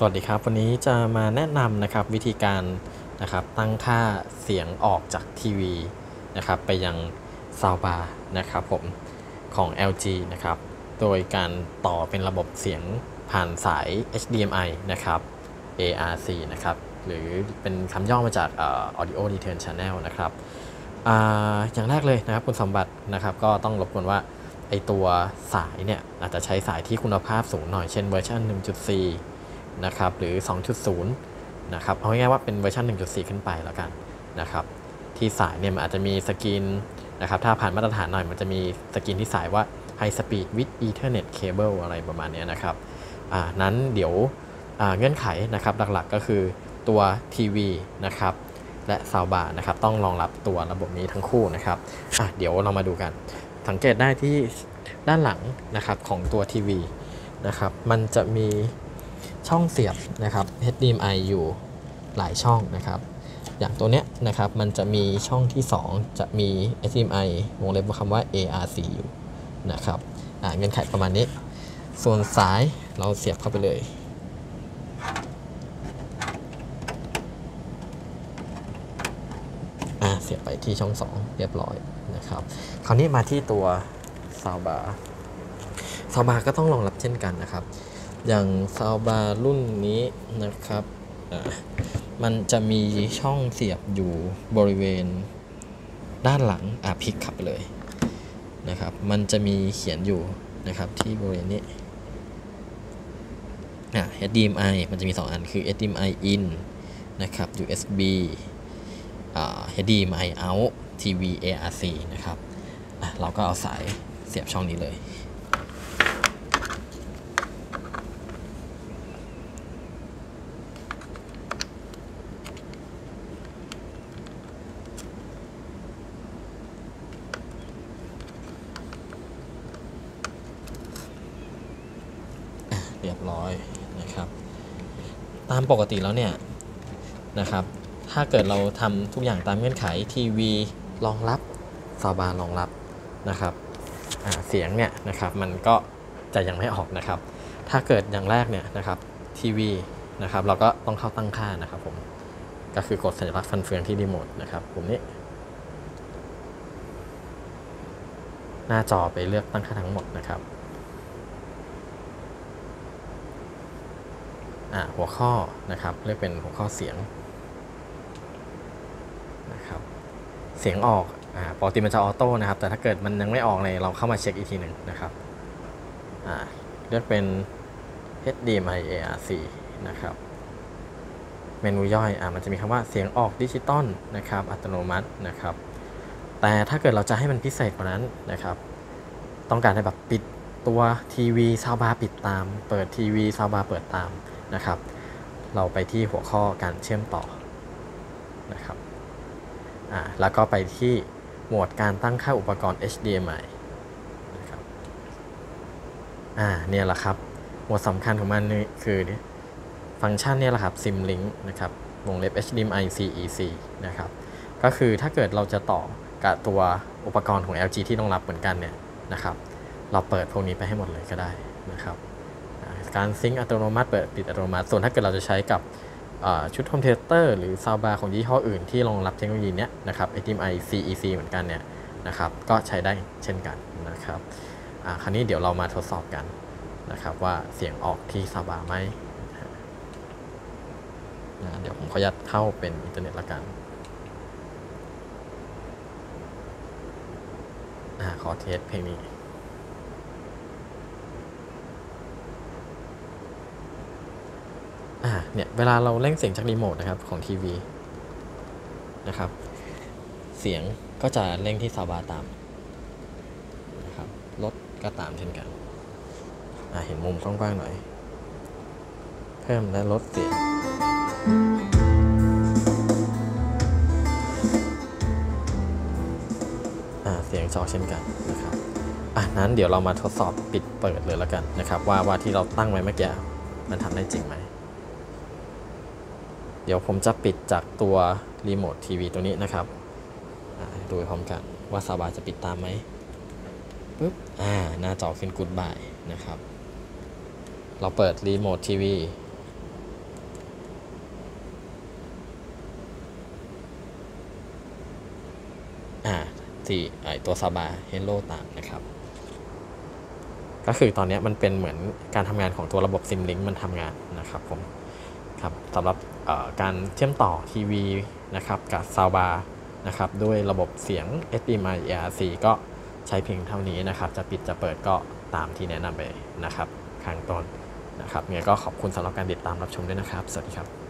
สวัสดีครับ วันนี้จะมาแนะนำนะครับวิธีการนะครับตั้งค่าเสียงออกจากทีวีนะครับไปยังซาวบาร์นะครับผมของ LG นะครับโดยการต่อเป็นระบบเสียงผ่านสาย HDMI นะครับ ARC นะครับหรือเป็นคำย่อมาจากออ Audio Return Channel นะครับออย่างแรกเลยนะครับคุณสมบัตินะครับก็ต้องรบกวนว่าไอตัวสายเนี่ยอาจจะใช้สายที่คุณภาพสูงหน่อยเช่นเวอร์ชัน1.4 นะครับหรือ 2.0 นะครับเอาง่ายๆว่าเป็นเวอร์ชัน1.4 ขึ้นไปแล้วกันนะครับที่สายเนี่ยมันอาจจะมีสกรีนนะครับถ้าผ่านมาตรฐานหน่อยมันจะมีสกรีนที่สายว่า High Speed with Ethernet Cable อะไรประมาณนี้นะครับอ่านั้นเดี๋ยวเงื่อนไขนะครับหลักๆก็คือตัวทีวีนะครับและ soundbar นะครับต้องรองรับตัวระบบนี้ทั้งคู่นะครับอะเดี๋ยวเรามาดูกัน สังเกตได้ที่ด้านหลังนะครับของตัวทีวีนะครับมันจะมี ช่องเสียบนะครับ HDMI อยู่หลายช่องนะครับ อย่างตัวเนี้ยนะครับมันจะมีช่องที่ 2 จะมี HDMI วงเล็บคำว่า ARC อยู่นะครับอ่าเงื่อนไขประมาณนี้ ส่วนสายเราเสียบเข้าไปเลยอ่าเสียบไปที่ช่อง 2 เรียบร้อยนะครับ คราวนี้มาที่ตัว soundbar soundbar ก็ต้องรองรับเช่นกันนะครับ อย่าง soundbar รุ่นนี้นะครับ มันจะมีช่องเสียบอยู่บริเวณด้านหลังอะพลิกกลับไปเลยนะครับ มันจะมีเขียนอยู่นะครับที่บริเวณนี้อะ HDMI มันจะมี 2 อันคือ HDMI in นะครับ USB อ่า HDMI out TV ARC นะครับ อะ เราก็เอาสายเสียบช่องนี้เลย บร้อยนะครับ ตามปกติแล้วเนี่ยนะครับ ถ้าเกิดเราทำทุกอย่างตามเงื่อนไขทีวีรองรับซาวบาร์รองรับนะครับเสียงเนี่ยนะครับมันก็จะยังไม่ออกนะครับ ถ้าเกิดอย่างแรกเนี่ยนะครับทีวีนะครับเราก็ต้องเข้าตั้งค่านะครับผมก็คือกดสัญลักษณ์ฟันเฟืองที่รีโมทนะครับปุ่มนี้ หน้าจอไปเลือกตั้งค่าทั้งหมดนะครับ อ่า หัวข้อนะครับเรียกเป็นหัวข้อเสียงนะครับเสียงออกอ่าปกติมันจะออโต้นะครับ แต่ถ้าเกิดมันยังไม่ออกเลยเราเข้ามาเช็คอีกทีหนึ่งนะครับอ่าเลือกเป็น HDMI ARC นะครับเมนูย่อยอ่ามันจะมีคำว่าเสียงออกดิจิตอลนะครับ อัตโนมัตินะครับ แต่ถ้าเกิดเราจะให้มันพิเศษกว่านั้นนะครับ ต้องการให้แบบปิดตัวทีวี soundbar ปิดตาม เปิดทีวี soundbar เปิดตาม นะครับ เราไปที่หัวข้อการเชื่อมต่อนะครับอ่าแล้วก็ไปที่หมวดการตั้งค่าอุปกรณ์ HDMI นะครับอ่าเนี่ยแหละครับ หมวดสำคัญของมันนี่คือฟังก์ชันเนี่ยแหละครับ Simplink นะครับวงเล็บ HDMI CEC นะครับ ก็คือถ้าเกิดเราจะต่อกับตัวอุปกรณ์ของ LG ที่รองรับเหมือนกันเนี่ยนะครับ เราเปิดพวกนี้ไปให้หมดเลยก็ได้นะครับ การ sync อัตโนมัติเปิดปิดอัตโนมัติ ส่วนถ้าเกิดเราจะใช้กับชุด home theater หรือ soundbar ของยี่ห้ออื่นที่รองรับเทคโนโลยีเนี้ยนะครับ HDMI CEC เหมือนกันเนี่ยนะครับก็ใช้ได้เช่นกันนะครับคราวนี้เดี๋ยวเรามาทดสอบกันนะครับว่าเสียงออกที่ soundbar ไหมนะเดี๋ยวผมขออนุญาตเข้าเป็นอินเทอร์เน็ตละกันอขอ test เพลงนี้ อ่าเนี่ยเวลาเราเร่งเสียงจากรีโมทนะครับของทีวีนะครับ เสียงก็จะเร่งที่ soundbar ตามนะครับลดก็ตามเช่นกันอ่าเห็นมุมกว้างๆหน่อย เพิ่มและลดเสียงอ่าเสียงจอเช่นกันนะครับอะนั้นเดี๋ยวเรามาทดสอบปิดเปิดเลยแล้วกันนะครับ ว่าว่าที่เราตั้งไว้เมื่อกี้มันทำได้จริงไหม เดี๋ยวผมจะปิดจากตัวรีโมททีวีตัวนี้นะครับดูพร้อมกันว่า soundbar จะปิดตามไหมปึ๊บอ่าหน้าจอขึ้น Good Bye นะครับ เราเปิดรีโมททีวีอ่าที่ตัว soundbar Hello ตามนะครับ ก็คือตอนนี้มันเป็นเหมือนการทำงานของตัวระบบ Simplink มันทำงานนะครับผม ครับสำหรับ การเชื่อมต่อทีวีนะครับกับซาวบานะครับด้วยระบบเสียง HDMI ERC ก็ใช้เพียงเท่านี้นะครับ จะปิดจะเปิดก็ตามที่แนะนำไปนะครับข้างต้นนะครับเนี่ยก็ขอบคุณสำหรับการติดตามรับชมด้วยนะครับ สวัสดีครับ